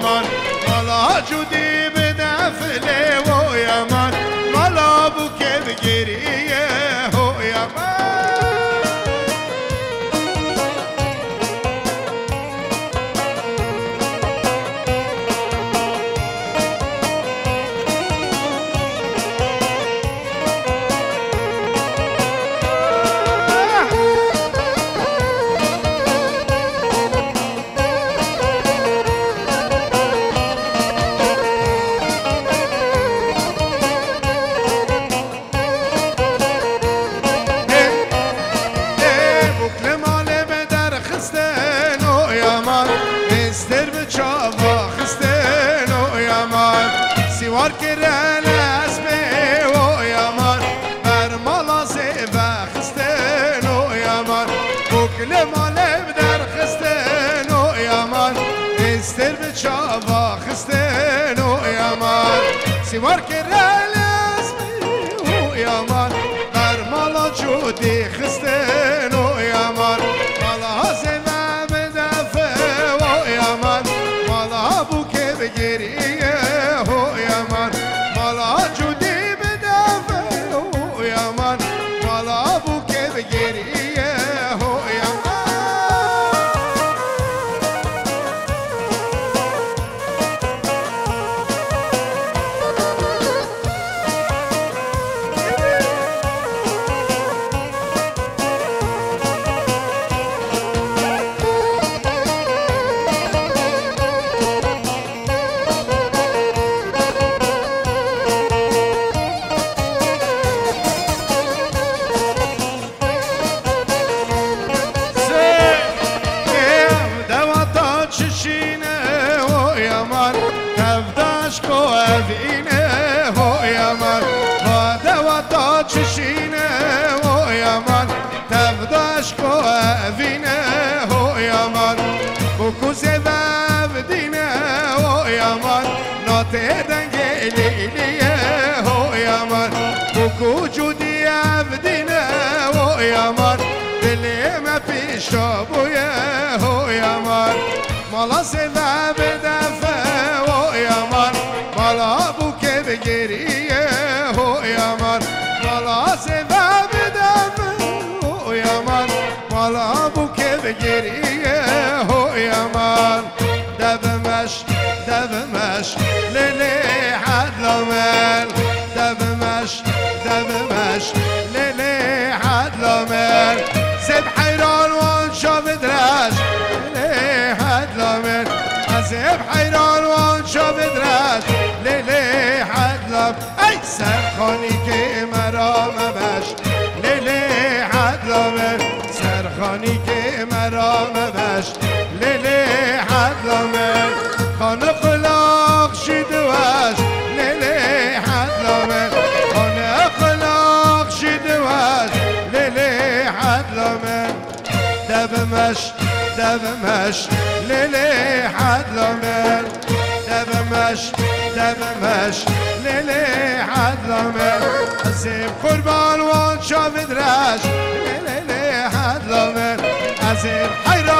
aman Ala cudi. سوار کرال اسمی و یامان در مالا جودی خستن و یامان مالا زمام دفه و یامان مالا بو که بگیریه yaman Boku sevem dine o yaman Nateden geliliye o yaman Boku cudiyem dine o yaman Dilime pişabuye o yaman Mala sevem defe yaman Mala bu kebe geriye o yaman Mala sevem defe o زين بحيرة باش ليلي حرام أزير حيران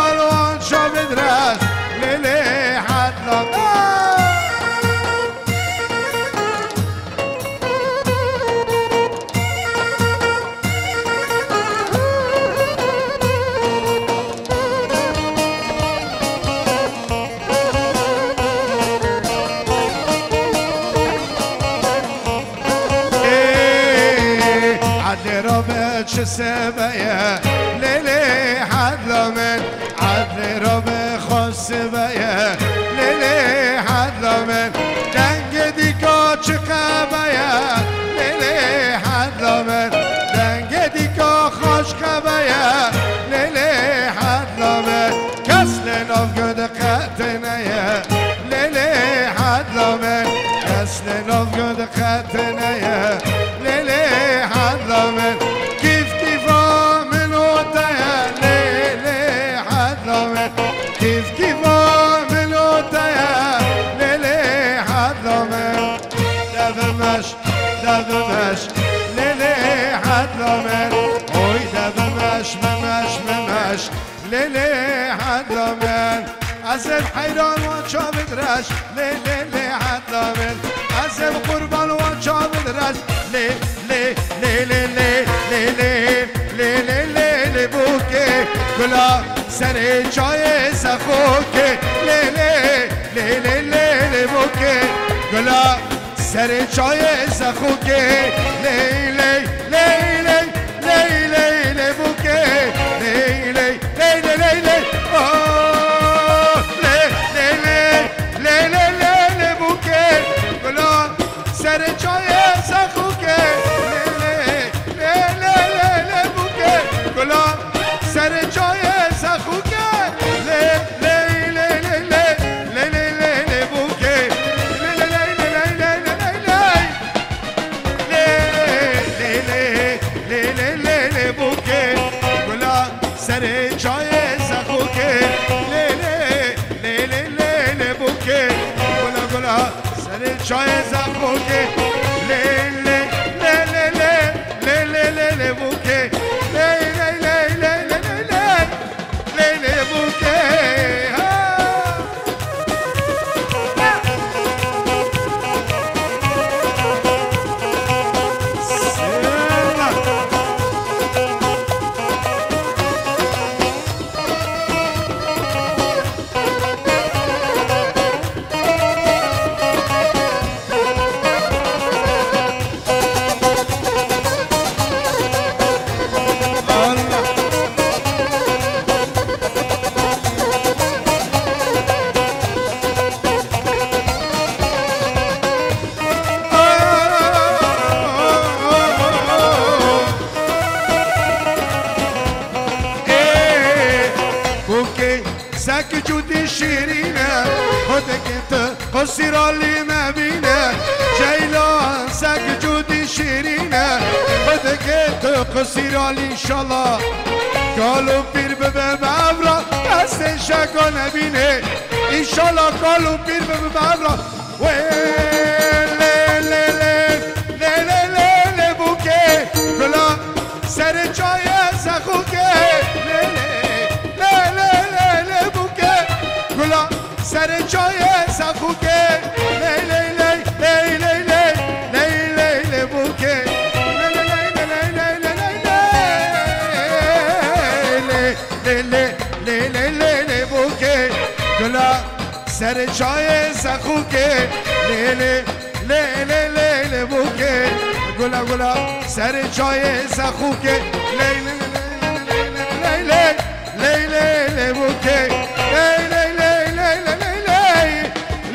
سبایا سبیه لیلی حرامن عدل را به خاص سبایا لیلی حرامن دنگ دیگا چه قبیه لیلی حرامن دنگ دیگا خوش قبیه چابد رش لیلی لی حد من عزم قربان و چابد رش لی لی لی لی لی لی لی لی لی لی لی بوکه گلا سر چای سخوکه لی لی لی لی لی لی بوکه گلا سر چای سخوکه لی لی لی لی لی joias é a poder سیرال انشالله کالو پیر به مورا دست شکا نبینه. انشالله کالو پیر به مورا وی هر جای سخو که لیلی لیلی لیلی بو که گلا گلا سر جای سخو که لیلی لیلی لیلی لیلی بو که لیلی لیلی لیلی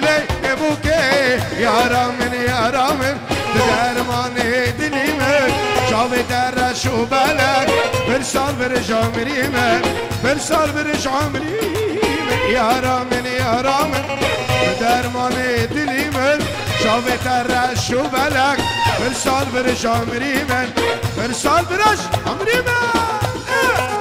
لیلی بو که یارامن یارامن درمان دلیم جاوی در شو بلد بر سال بر جامریم بر سال بر جامریم یارامن یارامن به درمان دلی من شاوه ترش و بلک برسال برش آمری من برسال برش آمری من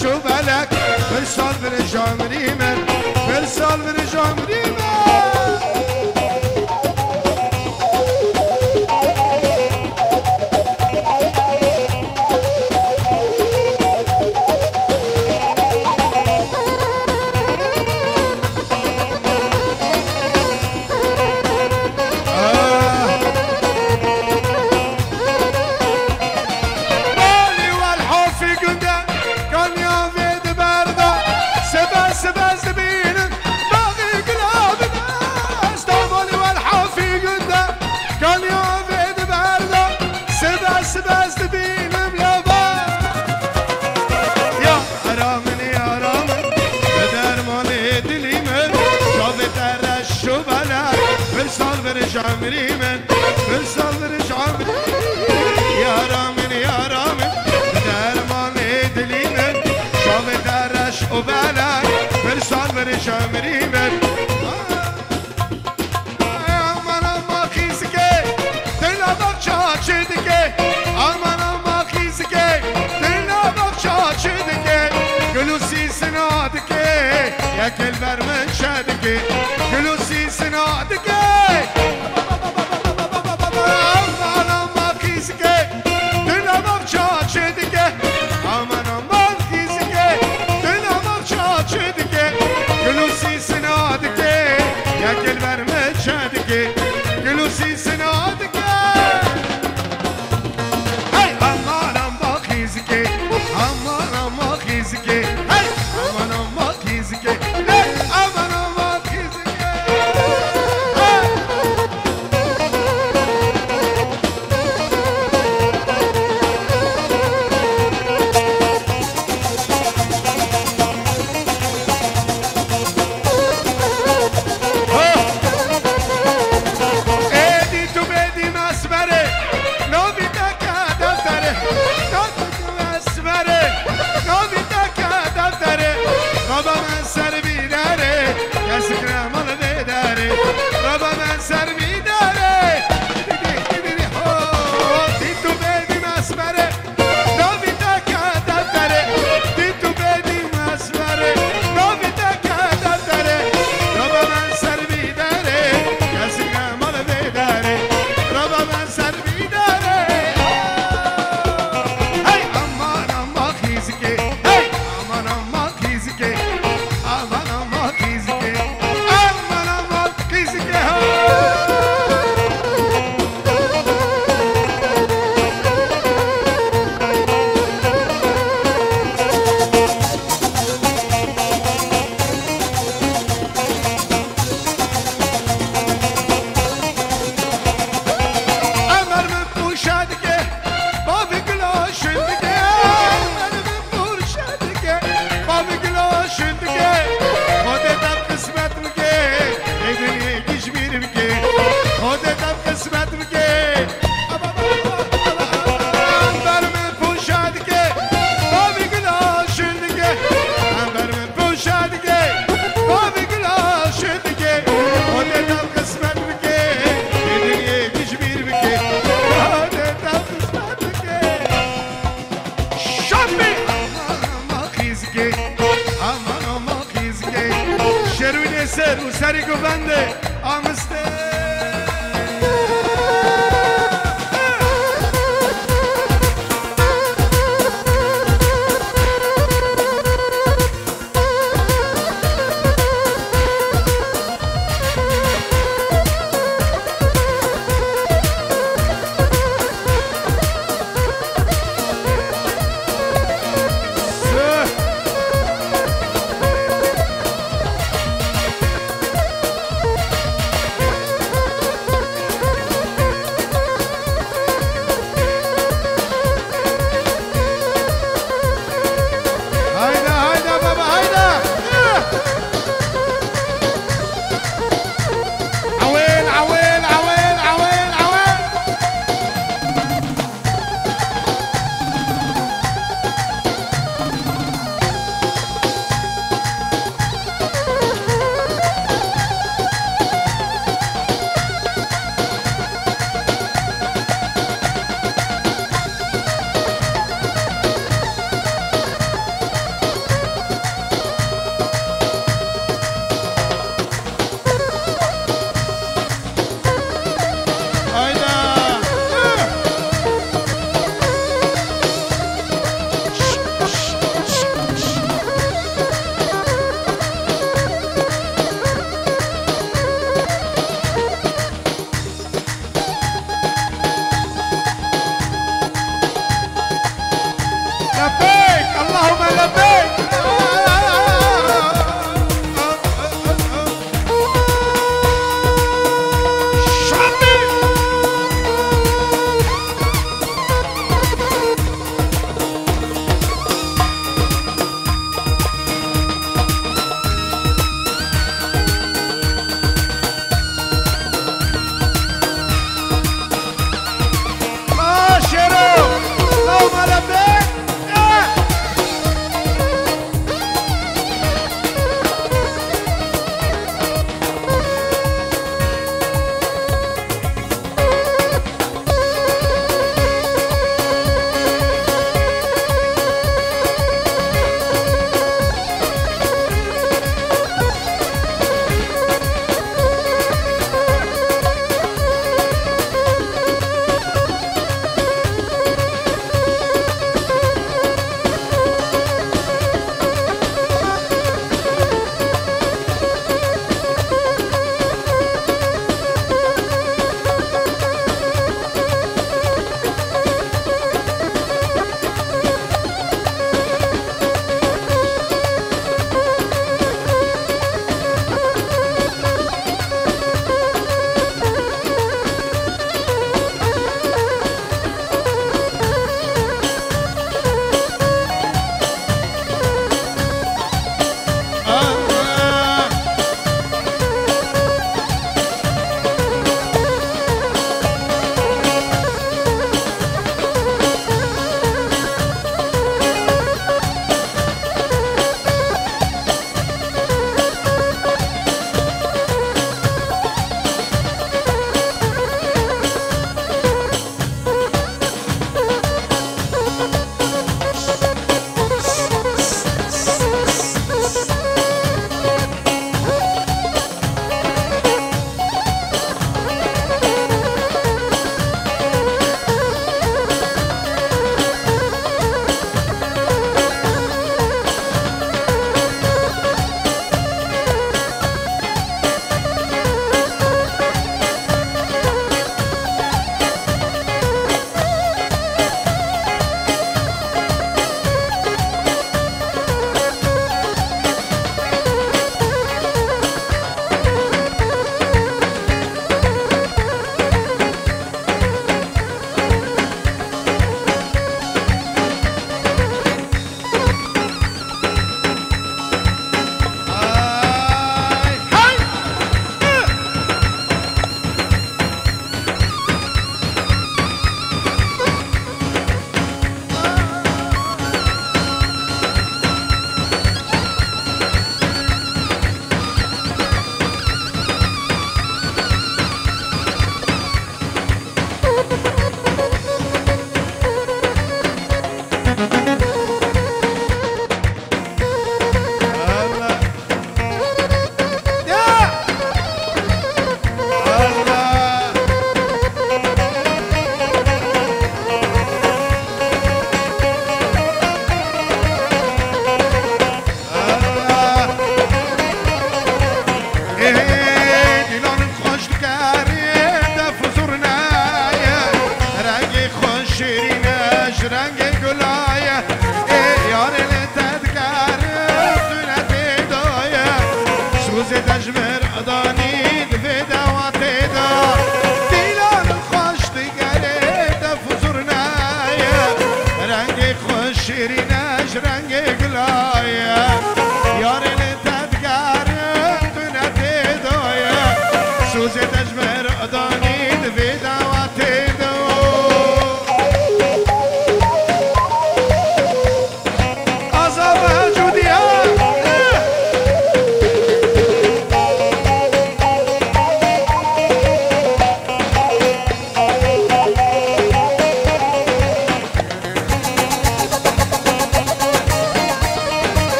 شو بلک بر سال بر جامری من بر سال بر جامری عمري من من صغر شعبي يا رامن يا رامن دار مالي دليمن شاب درش وبلد من صغر شعبي من Gülü sizin adı ki, yekil vermen şedi ki Gülü sizin adı ki روسری گفنده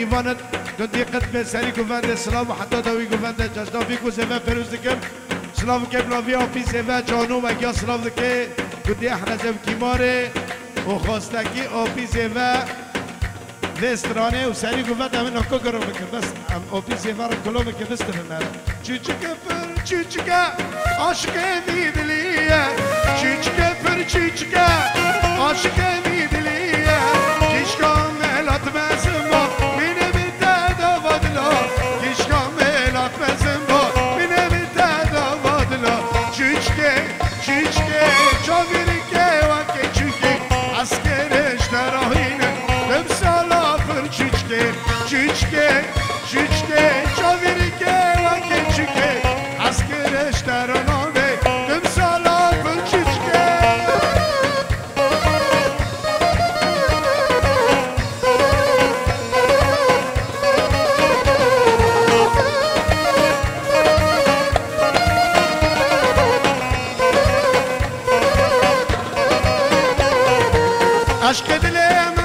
دیوانت دو دیقت به سری گوونده سلام و حتی داوی گوونده جشنا بی کو زمه فروز دکم سلام که بلاوی آفی زمه جانو مگیا سلام دکه دو دی احرزم کیماره و خواستکی آفی زمه ده استرانه و سری گوونده من اکو گرم بکر بس آفی زمه رو کلو بکر بس کنن نره چوچکه پر چوچکه عاشق می دلیه چوچکه پر چوچکه عاشق می Aşk edilemez